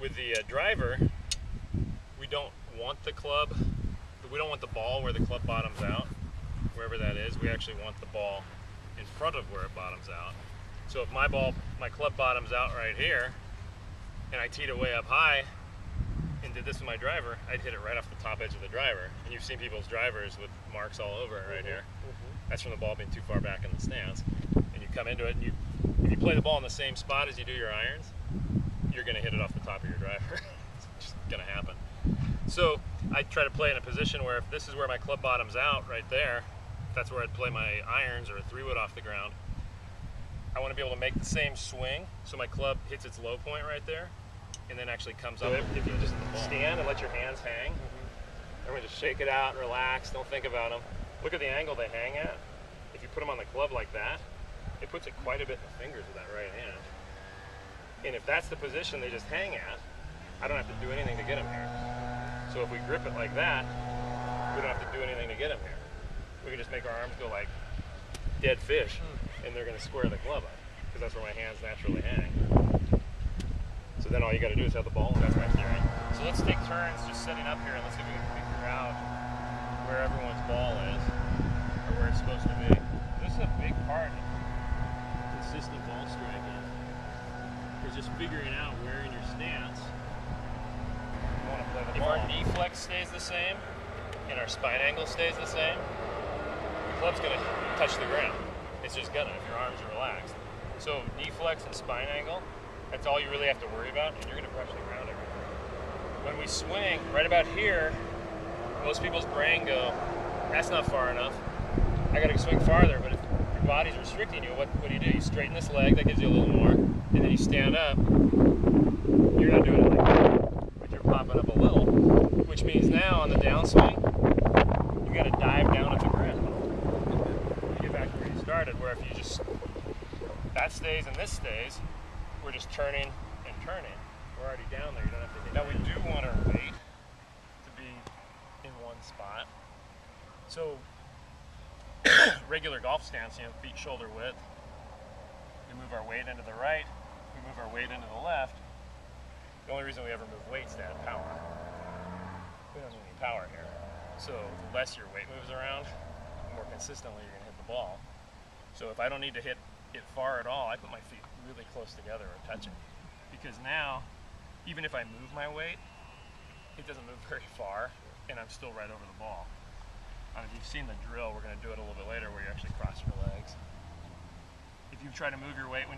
with the uh, driver, we don't want the club, we don't want the ball where the club bottoms out, wherever that is. We actually want the ball in front of where it bottoms out. So if my ball, my club bottoms out right here, and I teed it way up high, and did this with my driver, I'd hit it right off the top edge of the driver. And you've seen people's drivers with marks all over it right here. That's from the ball being too far back in the stance. And you come into it, and you, if you play the ball in the same spot as you do your irons, you're going to hit it off the top of your driver. it's just going to happen. So I try to play in a position where if this is where my club bottoms out right there, that's where I'd play my irons or a three wood off the ground. I want to be able to make the same swing so my club hits its low point right there and then actually comes up. If you just stand and let your hands hang, everyone just shake it out and relax, don't think about them. Look at the angle they hang at. If you put them on the club like that, it puts it quite a bit in the fingers of that right hand. And if that's the position they just hang at, I don't have to do anything to get them here. So if we grip it like that, we don't have to do anything to get them here. We can just make our arms go like dead fish, and they're going to square the glove up, because that's where my hands naturally hang. So then all you got to do is have the ball, and that's my theory. So let's take turns just setting up here, and let's see if we can figure out where everyone's ball is, or where it's supposed to be. This is a big part of consistent ball striking, is just figuring out where in your stance you want to play the if. Our knee flex stays the same, and our spine angle stays the same, the club's going to touch the ground. It's just gonna if your arms are relaxed. So knee flex and spine angle, that's all you really have to worry about, and you're gonna brush the ground everywhere. When we swing, right about here, most people's brain go, that's not far enough. I gotta swing farther, but your body's restricting you, what, what do you do? You straighten this leg, that gives you a little more, and then you stand up. You're not doing it like that, but you're popping up a little, which means now on the downswing, you gotta dive down at the ground. You get back to where you started, where if you just, that stays and this stays, we're just turning and turning. We're already down there. You don't have to. Now we do want our weight to be in one spot. So regular golf stance, you know, feet shoulder width. We move our weight into the right. We move our weight into the left. The only reason we ever move weight is to add power. We don't need any power here. So the less your weight moves around, the more consistently you're gonna hit the ball. So if I don't need to hit it far at all, I put my feet really close together or touching. Because now, even if I move my weight, it doesn't move very far, and I'm still right over the ball. Um, if you've seen the drill, we're going to do it a little bit later where you actually cross your legs. If you try to move your weight when